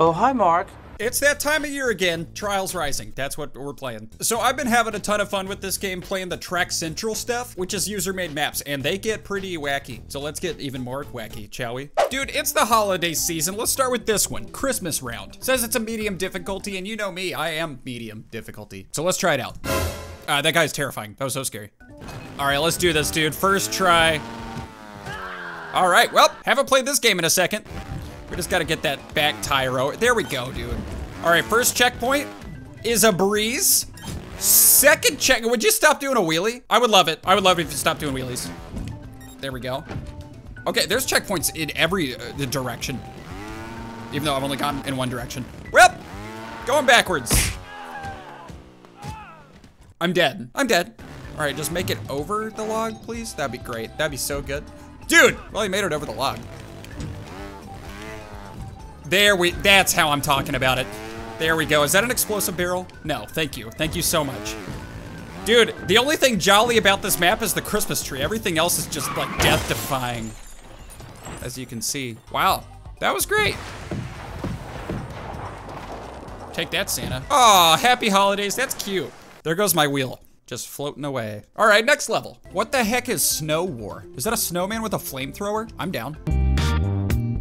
Oh, hi, Mark. It's that time of year again, Trials Rising. That's what we're playing. So I've been having a ton of fun with this game playing the Track Central stuff, which is user-made maps, and they get pretty wacky. So let's get even more wacky, shall we? Dude, it's the holiday season. Let's start with this one, Christmas Round. says it's a medium difficulty, and you know me, I am medium difficulty. So let's try it out. Uh, that guy's terrifying. That was so scary. All right, let's do this, dude. First try. All right, well, haven't played this game in a second. We just gotta get that back tire over. There we go, dude. All right, first checkpoint is a breeze. Second check, would you stop doing a wheelie? I would love it. I would love it if you stopped doing wheelies. There we go. Okay, there's checkpoints in every uh, direction. Even though I've only gone in one direction. Well, going backwards. I'm dead. I'm dead. All right, just make it over the log, please. That'd be great. That'd be so good. Dude, well, he made it over the log. There we, that's how I'm talking about it. There we go. Is that an explosive barrel? No, thank you. Thank you so much. Dude, the only thing jolly about this map is the Christmas tree. Everything else is just like death defying. As you can see. Wow, that was great. Take that, Santa. Aw, happy holidays, that's cute. There goes my wheel, just floating away. All right, next level. What the heck is Snow War? Is that a snowman with a flamethrower? I'm down.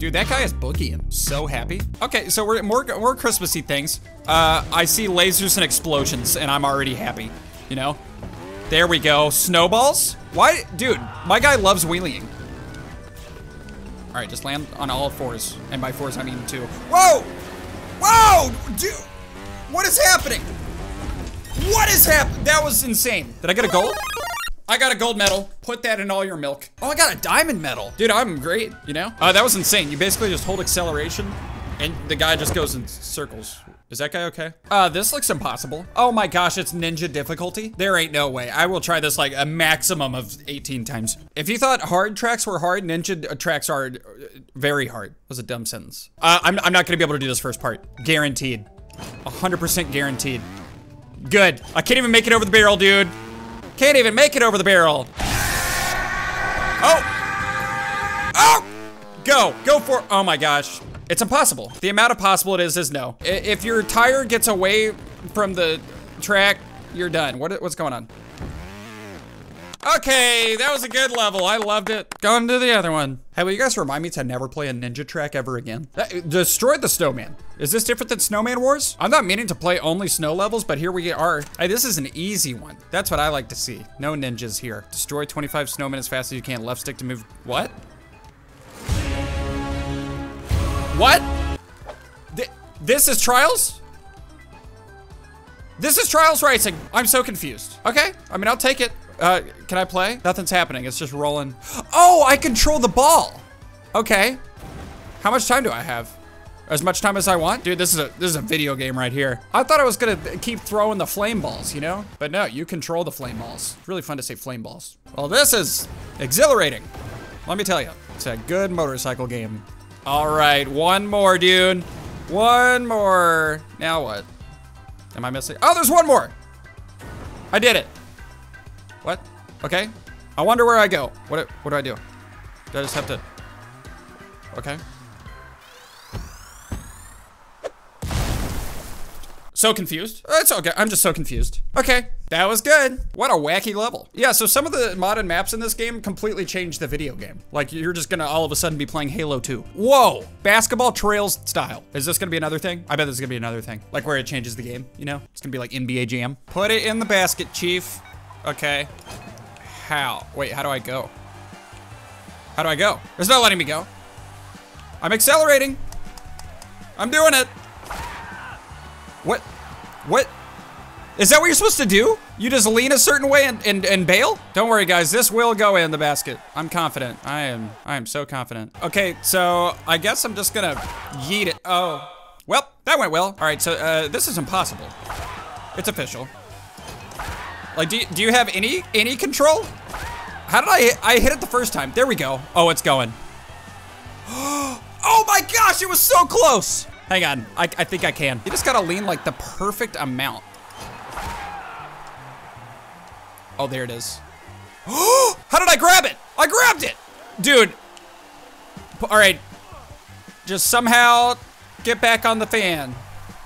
Dude, that guy is boogieing. So happy. Okay, so we're more more Christmassy things. Uh, I see lasers and explosions, and I'm already happy. You know. There we go. Snowballs. Why, dude? My guy loves wheeling. All right, just land on all fours, and by fours I mean two. Whoa! Whoa, dude! What is happening? What is happening? That was insane. Did I get a gold? I got a gold medal. Put that in all your milk. Oh, I got a diamond medal. Dude, I'm great, you know? Uh, that was insane. You basically just hold acceleration and the guy just goes in circles. Is that guy okay? Uh, this looks impossible. Oh my gosh, it's ninja difficulty. There ain't no way. I will try this like a maximum of 18 times. If you thought hard tracks were hard, ninja tracks are very hard. That was a dumb sentence. Uh, I'm, I'm not gonna be able to do this first part. Guaranteed. 100% guaranteed. Good. I can't even make it over the barrel, dude. Can't even make it over the barrel. Oh! Oh! Go, go for, oh my gosh. It's impossible. The amount of possible it is is no. If your tire gets away from the track, you're done. What, what's going on? Okay, that was a good level. I loved it. Going to the other one. Hey, will you guys remind me to never play a ninja track ever again? That, destroyed the snowman. Is this different than Snowman Wars? I'm not meaning to play only snow levels, but here we are. Hey, this is an easy one. That's what I like to see. No ninjas here. Destroy 25 snowmen as fast as you can. Left stick to move. What? What? Th this is Trials? This is Trials Racing. I'm so confused. Okay, I mean, I'll take it. Uh, can I play? Nothing's happening. It's just rolling. Oh, I control the ball. Okay. How much time do I have? As much time as I want? Dude, this is a this is a video game right here. I thought I was gonna keep throwing the flame balls, you know? But no, you control the flame balls. It's really fun to say flame balls. Well, this is exhilarating. Let me tell you, it's a good motorcycle game. All right, one more, dude. One more. Now what? Am I missing? Oh, there's one more. I did it. What? Okay. I wonder where I go. What, what do I do? Do I just have to... Okay. So confused. It's okay. I'm just so confused. Okay, that was good. What a wacky level. Yeah, so some of the modded maps in this game completely changed the video game. Like, you're just gonna all of a sudden be playing Halo 2. Whoa! Basketball Trials style. Is this gonna be another thing? I bet this is gonna be another thing. Like where it changes the game, you know? It's gonna be like NBA Jam. Put it in the basket, Chief. Okay. How? Wait, how do I go? How do I go? It's not letting me go. I'm accelerating. I'm doing it. What? What? Is that what you're supposed to do? You just lean a certain way and, and, and bail? Don't worry guys, this will go in the basket. I'm confident. I am, I am so confident. Okay, so I guess I'm just gonna yeet it. Oh, well, that went well. All right, so uh, this is impossible. It's official. Like, do you, do you have any any control? How did I? I hit it the first time. There we go. Oh, it's going. oh my gosh, it was so close. Hang on, I, I think I can. You just gotta lean like the perfect amount. Oh, there it is. How did I grab it? I grabbed it! Dude. All right. Just somehow Get back on the fan.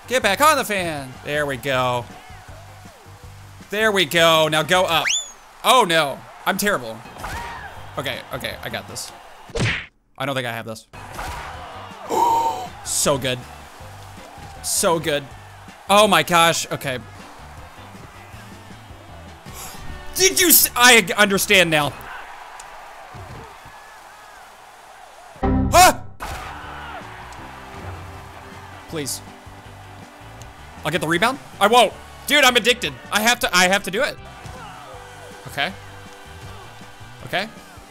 Get back on the fan. There we go. There we go. Now go up. Oh no, I'm terrible. Okay, okay, I got this. I don't think I have this. so good. So good. Oh my gosh, okay. Did you I understand now. Ah! Please. I'll get the rebound? I won't. Dude, I'm addicted. I have to, I have to do it. Okay. Okay.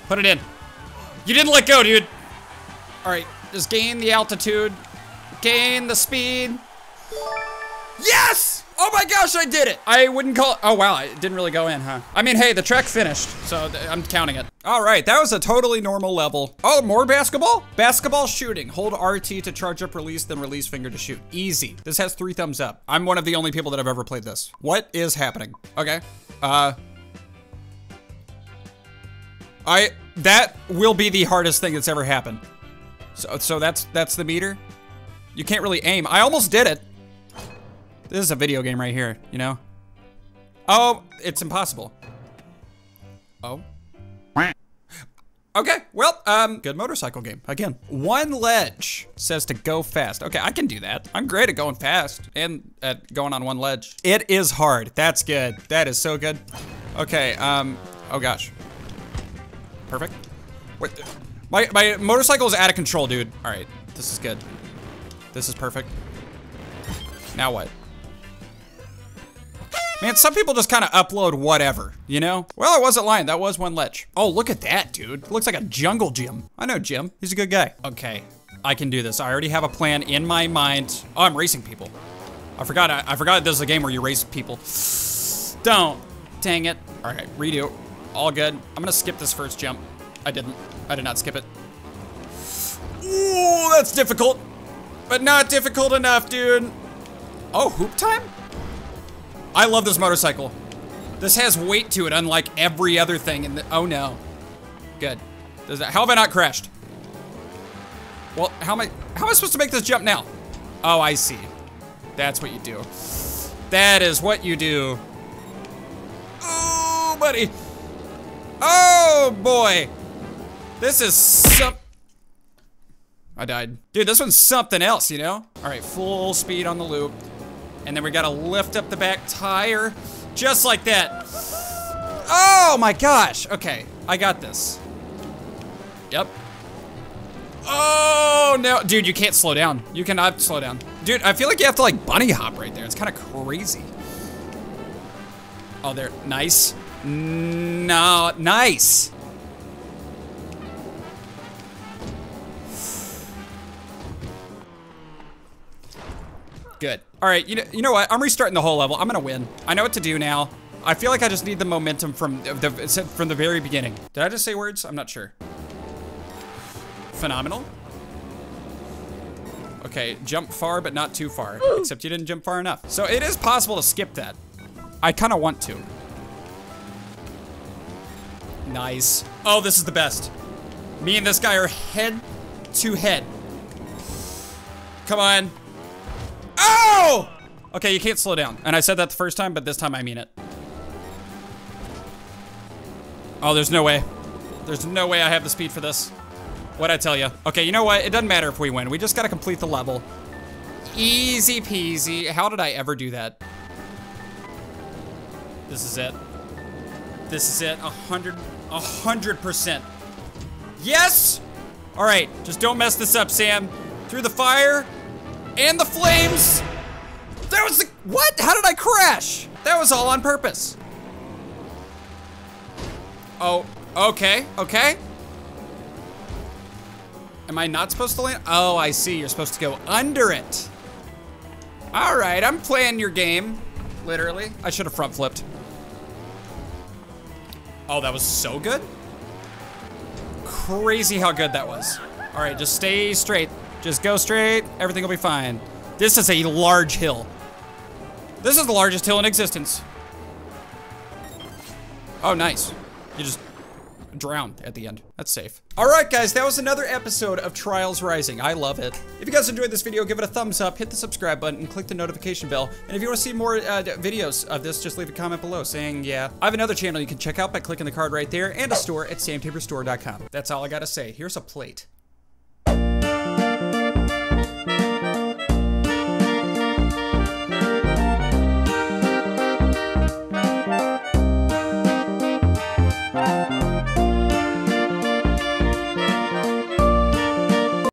Put it in. You didn't let go, dude. All right, just gain the altitude. Gain the speed. Yes! Oh my gosh, I did it! I wouldn't call it, oh wow, it didn't really go in, huh? I mean, hey, the track finished, so I'm counting it. All right, that was a totally normal level. Oh, more basketball? Basketball shooting. Hold RT to charge up release, then release finger to shoot. Easy. This has three thumbs up. I'm one of the only people that have ever played this. What is happening? Okay, uh. I, that will be the hardest thing that's ever happened. So, so that's, that's the meter? You can't really aim. I almost did it. This is a video game right here, you know? Oh, it's impossible. Oh. Okay, well, um, good motorcycle game. Again, one ledge says to go fast. Okay, I can do that. I'm great at going fast and at going on one ledge. It is hard. That's good. That is so good. Okay, um, oh gosh. Perfect. Wait, my, my motorcycle is out of control, dude. All right, this is good. This is perfect. Now what? Man, some people just kind of upload whatever, you know? Well, I wasn't lying. That was one ledge. Oh, look at that, dude. Looks like a jungle gym. I know Jim. He's a good guy. Okay, I can do this. I already have a plan in my mind. Oh, I'm racing people. I forgot. I, I forgot this is a game where you race people. Don't. Dang it. All right, redo. All good. I'm gonna skip this first jump. I didn't. I did not skip it. Ooh, that's difficult. But not difficult enough, dude. Oh, hoop time? I love this motorcycle. This has weight to it, unlike every other thing in the, oh no. Good. Does that, how have I not crashed? Well, how am I, how am I supposed to make this jump now? Oh, I see. That's what you do. That is what you do. Oh, buddy. Oh, boy. This is some, I died. Dude, this one's something else, you know? All right, full speed on the loop. And then we gotta lift up the back tire, just like that. Oh my gosh, okay, I got this. Yep. Oh no, dude, you can't slow down. You cannot slow down. Dude, I feel like you have to like bunny hop right there. It's kind of crazy. Oh, there, nice. No, nice. Good. All right, you know, you know what? I'm restarting the whole level. I'm gonna win. I know what to do now. I feel like I just need the momentum from the from the very beginning. Did I just say words? I'm not sure. Phenomenal. Okay, jump far, but not too far. Except you didn't jump far enough. So it is possible to skip that. I kind of want to. Nice. Oh, this is the best. Me and this guy are head to head. Come on. Oh! Okay, you can't slow down. And I said that the first time, but this time I mean it. Oh, there's no way. There's no way I have the speed for this. What'd I tell you? Okay, you know what? It doesn't matter if we win. We just gotta complete the level. Easy peasy. How did I ever do that? This is it. This is it. A hundred, a hundred percent. Yes! All right, just don't mess this up, Sam. Through the fire, and the flames. That was the, what? How did I crash? That was all on purpose. Oh, okay, okay. Am I not supposed to land? Oh, I see, you're supposed to go under it. All right, I'm playing your game, literally. I should have front flipped. Oh, that was so good. Crazy how good that was. All right, just stay straight. Just go straight, everything will be fine. This is a large hill. This is the largest hill in existence. Oh, nice. You just drown at the end. That's safe. All right, guys, that was another episode of Trials Rising. I love it. If you guys enjoyed this video, give it a thumbs up, hit the subscribe button, and click the notification bell. And if you want to see more uh, videos of this, just leave a comment below saying, yeah. I have another channel you can check out by clicking the card right there and a store at samtaborstore.com. That's all I got to say. Here's a plate.